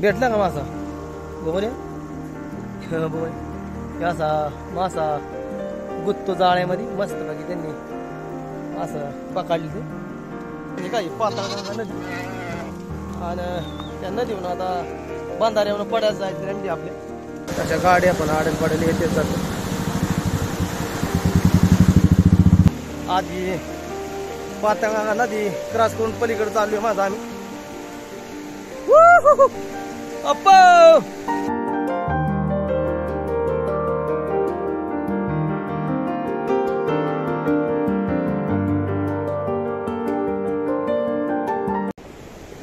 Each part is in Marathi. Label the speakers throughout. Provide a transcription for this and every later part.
Speaker 1: भेटला का मासा? गोऱ्या बोय असा मासा गुत्तो जाळ्यामध्ये मस्त बाकी त्यांनी असं पकडली ते. हे काय पातळ नदी? आणि त्या नदीवरून आता बांधाऱ्यावर पडायला जायचं नदी आपल्या तशा गाड्या पण आडेल पडेल येते जातो आधी पातळगंगा नदी क्रॉस करून पलीकडे चाललोय माझा आम्ही. अप्पा!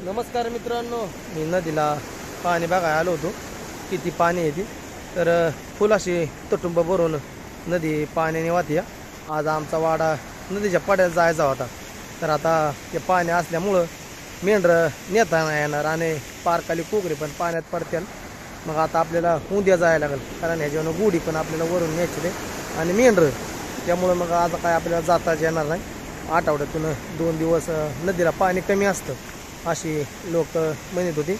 Speaker 1: नमस्कार मित्रांनो मी नदीला पाणी बघायला आलो होतो. किती पाणी येते तर फुल अशी तुटुंब भरून नदी पाण्याने वाहते. आज आमचा वाडा नदीच्या पाड्याला जायचा होता. तर आता ते पाणी असल्यामुळं मेंढरं नेता नाही येणार आणि पारकाली कोगरे पण पाण्यात पडतील मग आता आपल्याला उद्या जायला लागेल. कारण ह्याच्यावर गुढी पण आपल्याला वरून न्यायची आहे आणि मेंढर त्यामुळं मग आता काय आपल्याला जाताच येणार नाही. आठवड्यातून दोन दिवस नदीला पाणी कमी असतं अशी लोक म्हणत होती.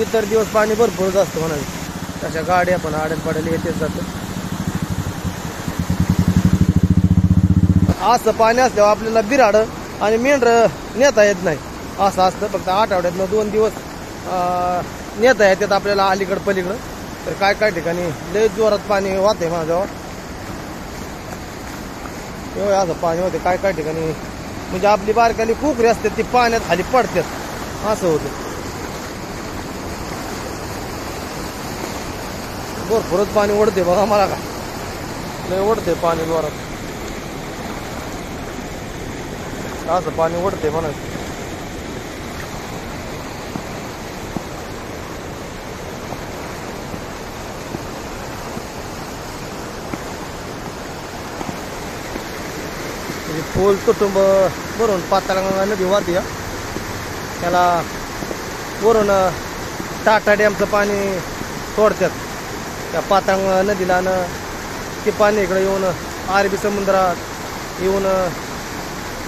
Speaker 1: इतर दिवस पाणी भरपूरच असतं म्हणाले. तशा गाड्या पण आडेल पडेल येतेच जातं असं पाणी असल्यावर आपल्याला बिराड आणि मेंढर नेता येत नाही. असं असतं. फक्त आठवड्यातनं दोन दिवस नेता येतात आपल्याला अलीकडं पलीकडं. तर काय काय ठिकाणी लय जोरात पाणी वाहते माझ्यावर एवढं असं पाणी होते काय काय ठिकाणी? म्हणजे आपली बारकाली कुकरी असते ती पाण्यात खाली पडतात. असं होतं. भरपूरच पाणी ओढते बघा मला का. लय ओढते पाणी जोरात. असं पाणी ओढते म्हणा पोल कुटुंब वरून पाताळगंगा नदी वाहते. त्याला वरून टाटा डॅमचं पाणी सोडतात. त्या पाताळगंगा नदीला न ते पाणी इकडं येऊन अरबी समुद्रात येऊन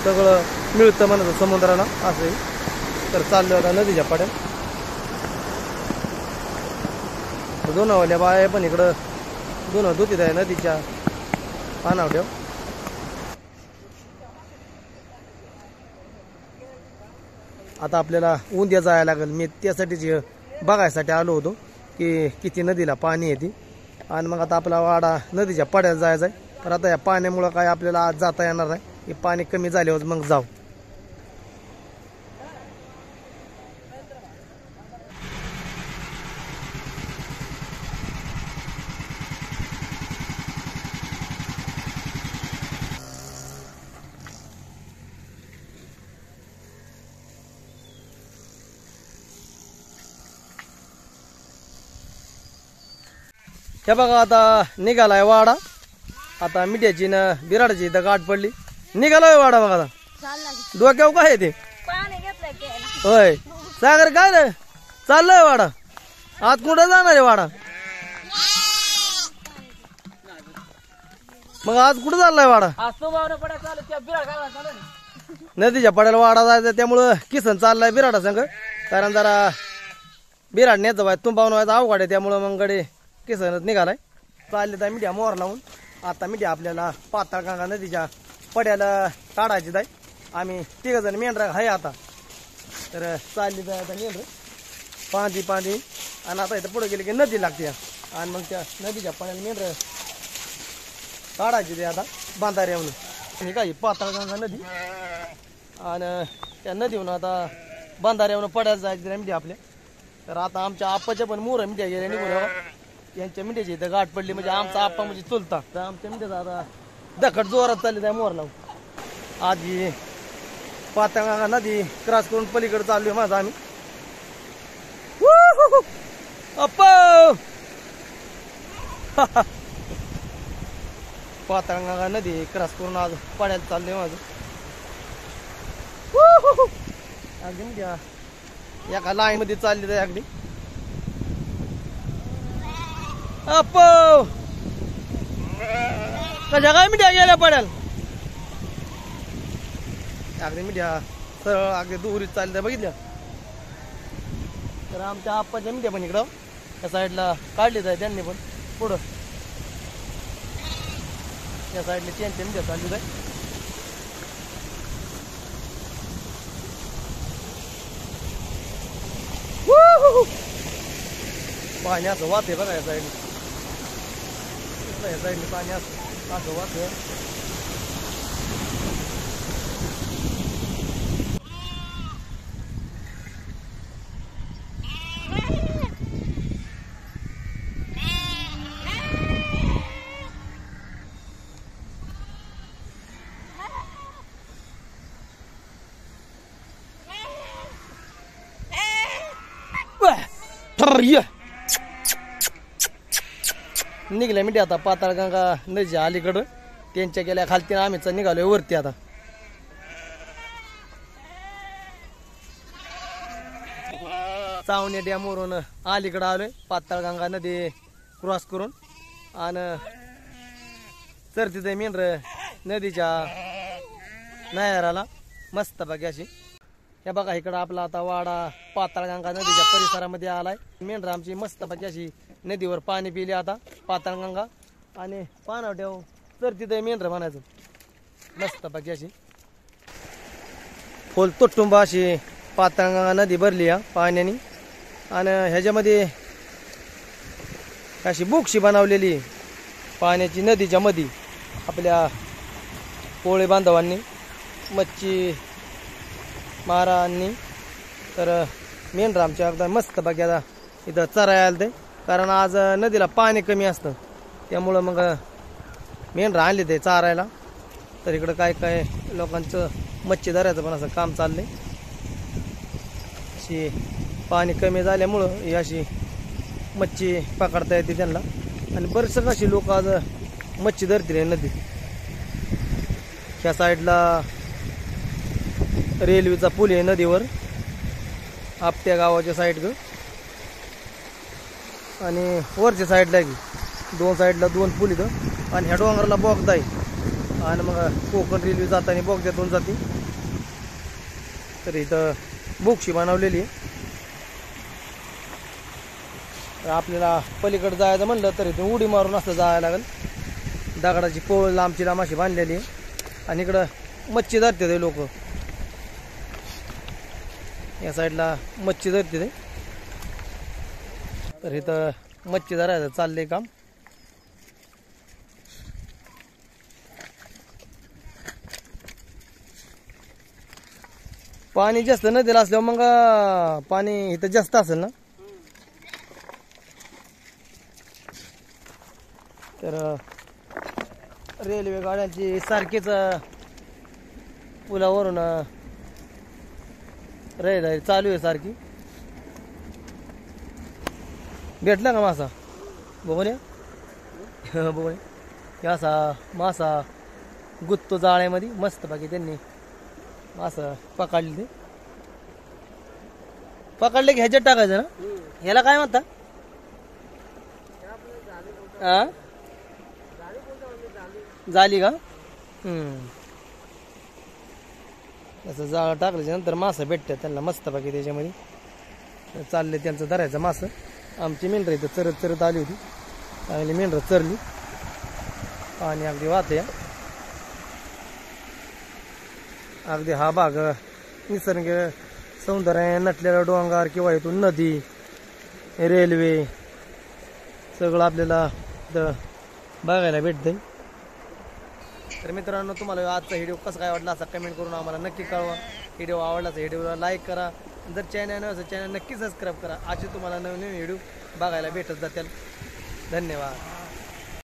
Speaker 1: सगळं मिळतं म्हणत समुद्राला. असंही तर चाललं होता नदीच्या पाड्यात. दोन वाल्या बाया पण इकडं दोन धुतीत आहे नदीच्या पानावड्या आता आपल्याला उंद्या जायला लागेल. मी त्यासाठीच बघायसाठी आलो होतो की किती नदीला पाणी येते. आणि मग आता आपला वाडा नदीच्या पाड्याला जायचा आहे तर आता या पाण्यामुळं काय आपल्याला आज जाता येणार नाही. हे पाणी कमी झाल्यावर मग जाऊ. हे बघा आता निघालाय वाडा. आता मिठ्याची न बिराडाची इथं गाठ पडली. निघालाय वाडा बघा आता.
Speaker 2: चालला
Speaker 1: डोक्यावर काय आहे ते? होय. सागर काय रे? चाललंय वाडा. आत कुठं जाणार आहे वाडा? मग आज कुठं चाललाय वाडा? नदीच्या पड्याला वाडा जायचं त्यामुळं किसन चाललाय बिराडा संग कारण जरा बिराड न्यायचं बाय तुंबावून व्हायचं अवघड आहे त्यामुळं मग गडे किसनच निघालाय. चालले तर मिठ्या मोर लावून. आता मिठ्या आपल्याला पाताळगंगा नदीच्या पड्याला काढायची जाय आम्ही तिघ जण मेंढरा आहे आता. तर चालली जाय आता मेंढर. पाणी पाणी आणि आता इथं पुढे गेले की नदी लागते. आणि मग त्या नदीच्या पाण्याला मेंढर काढायची ते आता बांधाऱ्या म्हणून हे काय पाताळगंगा नदी? आणि त्या नदीहून आता बांधाऱ्यावरून पडायला जायचं त्या मिठी आपल्या. तर आता आमच्या आप्पाच्या पण मोर मिठ्या गेल्या निघून यांच्या मिठ्याची इथं गाठ पडली म्हणजे आमचा आप्पा म्हणजे चुलता. तर आमच्या मिठ्याचा आता दखट जोरात चालली त्या मोरला. आधी पाताळगंगा नदी क्रॉस करून पलीकडे चाललोय माझा आम्ही. अप्पा! नदी क्रॉस करून आज पाण्यात चाललंय माझं. अगदी एका लाईन मध्ये चालली आहे अगदी. अप्पो! कशा काय मिठ्या गेल्या पडेल? अगदी मिठ्या सरळ अगदी दुरीत चालल्या बघितल्या तर आमच्या आप्पाच्या मिठ्या पण इकडं. त्या साईडला काढले आहे त्यांनी पण. पुढं. या साईडला चेनच्या मिठ्या चाललीच आहे. पाण्याचं पाणी असं वाहते बघा या साईडने या साईडने पाणी असं असं वाहते निघल्या मिठी आता पाताळगंगा नदी अलीकडं. त्यांच्या गेल्या खालती आम्हीच निघालोय वरती आता. चावणे डॅमवरून अलीकडं आलोय पाताळगंगा नदी क्रॉस करून. आणि तर तिथे मेंढर नदीच्या नयाराला मस्त बाकी अशी. हे बघा इकडं आपला आता वाडा पाताळगंगा नदीच्या परिसरामध्ये आलाय. मेंढर आमची मस्त बाकी अशी नदीवर पाणी पिले आता पाताळगंगा आणि पानावर ठेव. तर तिथे मेंढर म्हणायचं. मस्त बाकी अशी. खोल तुटुंब अशी पाताळगंगा नदी भरली या पाण्याने. आणि ह्याच्यामध्ये अशी बुकशी बनवलेली पाण्याची नदीच्या मध्ये आपल्या पोळे बांधवांनी मच्छी मारांनी. तर मेंढरा आमच्या अगदी मस्त बाकी आता इथं चरायला ते कारण आज नदीला पाणी कमी असतं. त्यामुळं मग मेंढर आणले ते चारायला. तर इकडं काय काय लोकांचं मच्छी धरायचं पण असं काम चाललंय. अशी पाणी कमी झाल्यामुळं ही अशी मच्छी पकडता येते त्यांना. आणि बरेचसे अशी लोक आज मच्छी धरतील हे नदीत. ह्या साईडला रेल्वेचा पूल आहे नदीवर. आपट्या गावाच्या साईड ग आणि वरच्या साईडला आहे की. दोन साईडला दोन पूल इथं. आणि ह्या डोंगराला बोगदा आहे. आणि मग कोकण रेल्वे जाताना बोगद्यातून जाते. तर इथं बोक्षी बनवलेली आहे. आपल्याला पलीकडे जायचं म्हणलं तर इथून उडी मारून असं जायला लागेल. दगडाची पोळ लांबची लांब अशी बांधलेली आहे. आणि इकडं मच्छी धरते ते लोक. या साईडला मच्छी धरते ते. तर इथं मच्छी धरायचं चाललंय काम. पाणी जास्त नदीला असल्यावर मग पाणी इथं जास्त असेल ना? तर रेल्वे गाड्यांची सारखीच पुलावरून रेल चालू आहे सारखी. भेटला का मासा? बघून या. बघून या. असा मासा. गुत्तो जाळ्यामध्ये मस्त बाकी त्यांनी मासा पकडले ते. पकडले की ह्याच्यात टाकायचं ना? ह्याला काय म्हणता? हा झाली का? असं जाळं टाकल्याच्या नंतर मासं भेटतात त्यांना मस्त बाकी त्याच्यामध्ये. चालले त्यांचं धरायचं मासं. आमची मेंढरं इथं चरत चरत आली होती. चांगली मेंढरं चरली. पाणी अगदी वाहते अगदी हा भाग निसर्ग सौंदर्य नटलेला डोंगर किंवा इथून नदी रेल्वे सगळं आपल्याला इथं बघायला भेटतं तर मित्रांनो तुम्हाला आजचा व्हिडिओ कसा काय वाटला असा कमेंट करून आम्हाला नक्की कळवा. व्हिडिओ आवडला तर व्हिडिओला लाईक करा. जर चॅनल असेल चॅनल नक्की सबस्क्राईब करा. असे तुम्हाला नवीन नवीन व्हिडिओ बघायला भेटत जातील. धन्यवाद.